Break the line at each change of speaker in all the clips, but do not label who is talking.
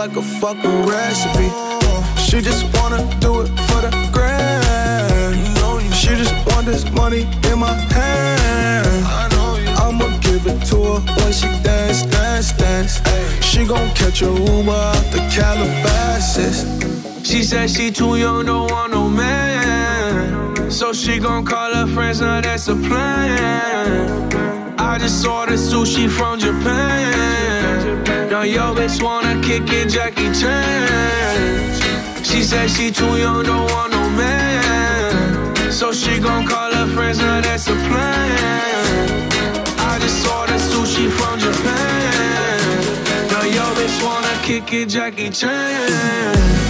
like a fucking recipe. Uh, she just wanna do it for the grand. She just want this money in my hand. I'ma give it to her when she dance, dance, dance. She gon' catch a Uber out the Calabasas.
She said she too young, don't want no man. So she gon' call her friends, now that's a plan. I just ordered sushi from Japan. Now yo bitch wanna kick it, Jackie Chan. She said she too young, don't want no man. So she gon' call her friends, now that's a plan. I just ordered sushi from Japan. Now yo bitch wanna kick it, Jackie Chan.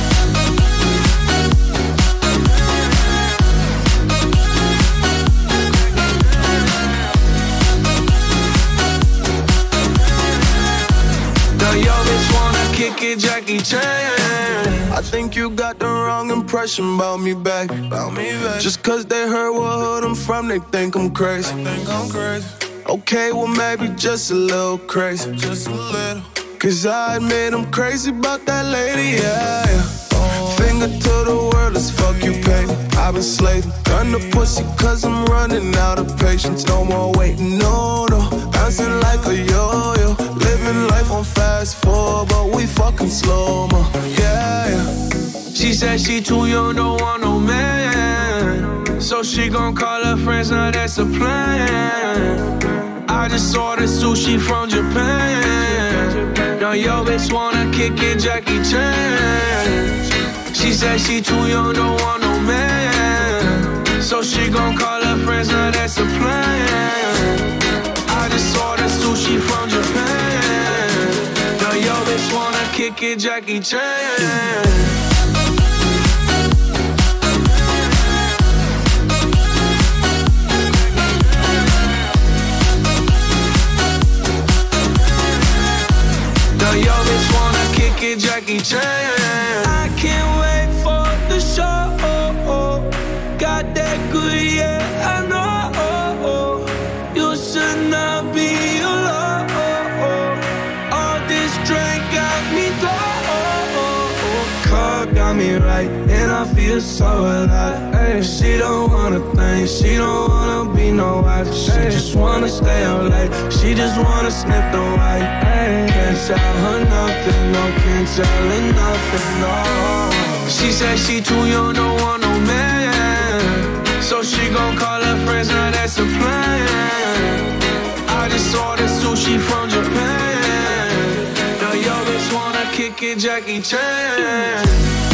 Kick it, Jackie Chan.
I think you got the wrong impression about me back. About me back. Just cause they heard what hood I'm from, they think I'm crazy. Think I'm crazy. Okay, well maybe just a little crazy. Just a little. Cause I admit I'm crazy about that lady, yeah. yeah. Finger to the world, let's fuck you, pay. I've been slaving, gun the pussy cause I'm running out of patience. No more waiting, no, no. Bouncing like a Living life on fast forward, but we fucking slow mo. Yeah, yeah.
She said she too young, don't want no man. So she gon' call her friends, now that's a plan. I just ordered sushi from Japan. Now yo bitch wanna kick it, Jackie Chan. She said she too young, don't want no man. So she gon' call her friends, now that's a plan. Sushi from Japan. Now yo bitch wanna kick it, Jackie Chan. Jackie Chan. I can't So alive. Ay, she don't wanna think, she don't wanna be no wife. She just wanna stay out late, she just wanna sniff the white. Ay, can't tell her nothing, no, can't tell her nothing, no. She said she too young, don't want no man. So she gon' call her friends, now that's a plan. I just ordered sushi from Japan. Now yo bitch wanna kick it, Jackie Chan.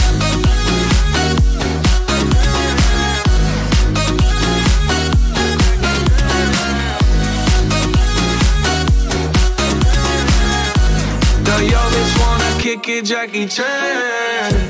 Kick it, Jackie Chan.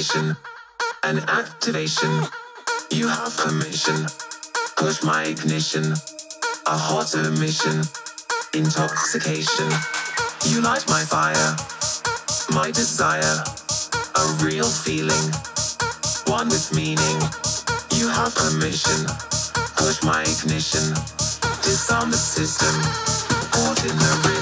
Sensation and activation. You have permission. Push my ignition. A hot emission. Intoxication. You light my fire. My desire. A real feeling. One with meaning. You have permission. Push my ignition. Disarm the system. Caught in the.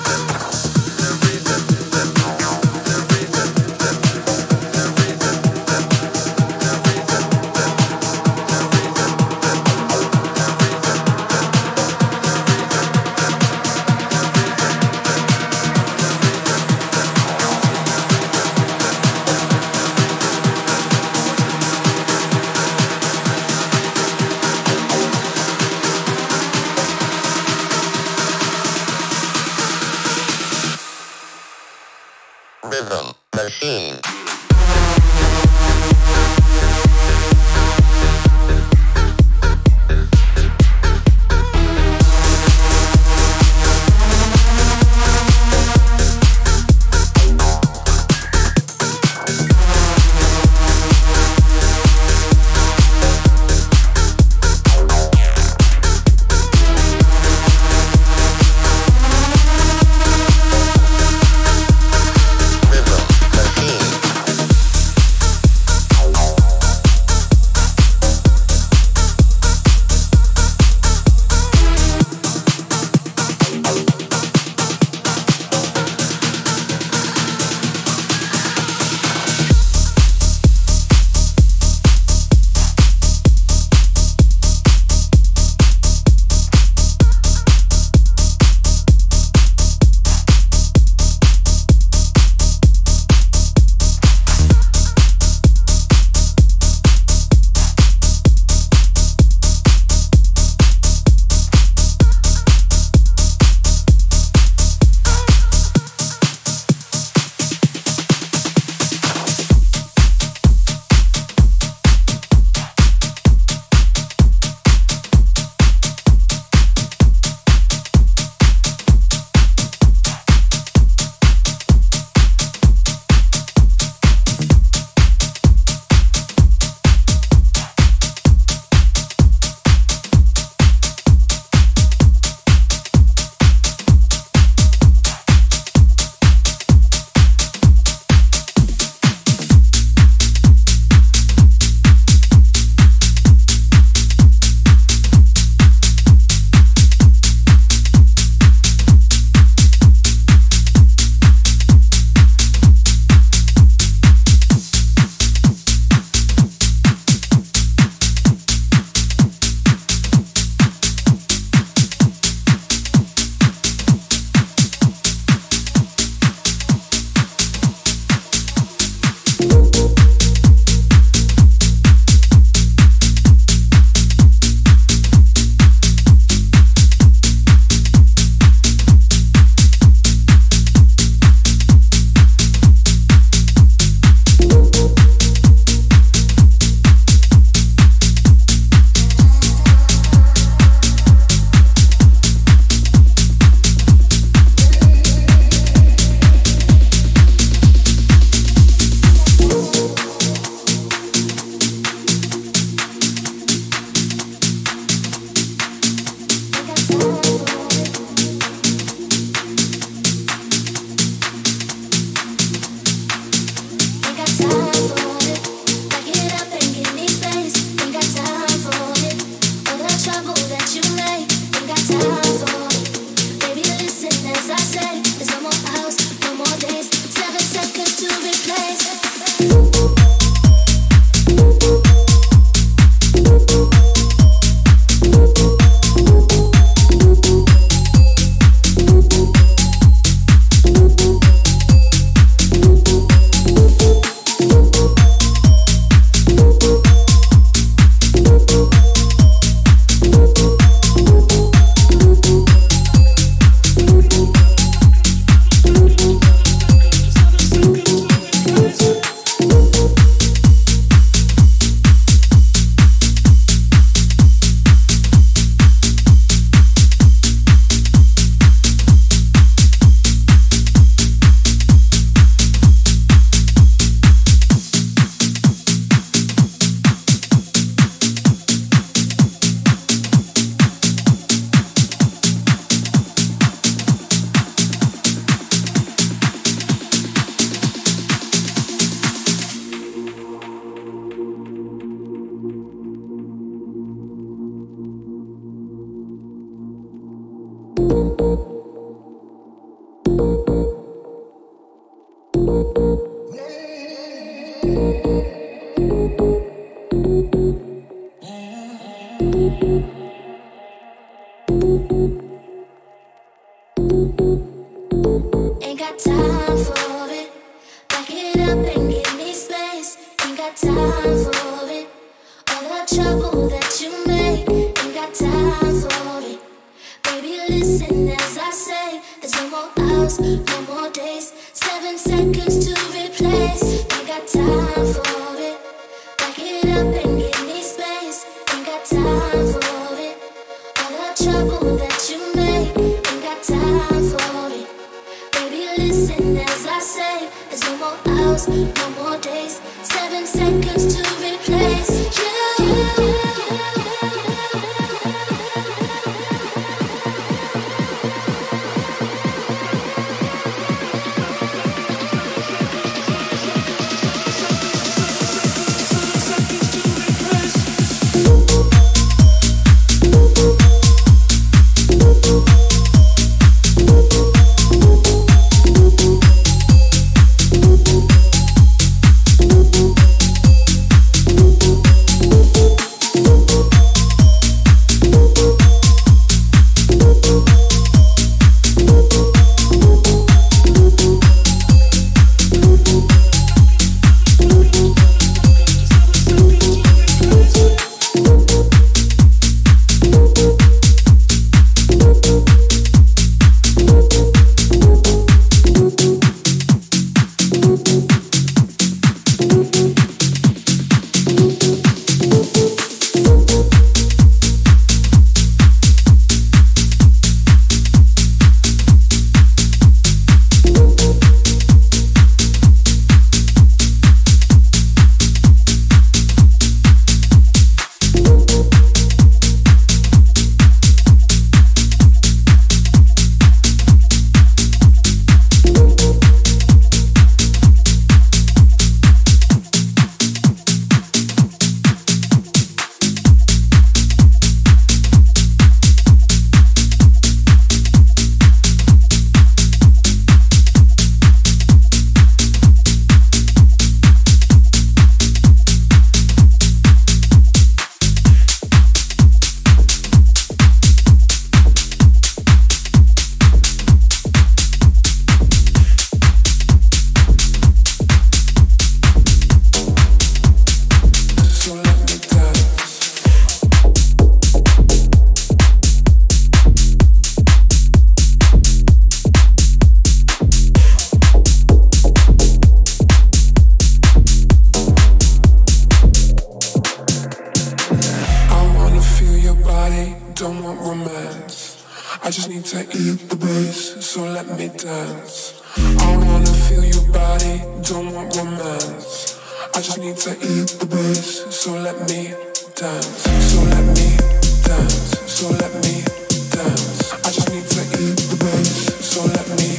romance. I just need to eat the bass, so let me
dance. So let me dance. So let me dance. I just need to eat the bass, so let me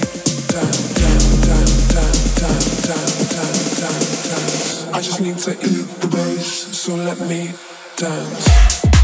dance. Dance, dance, dance, dance, dance, dance, dance, dance. I just need to eat the bass, so let me dance.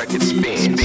record spins.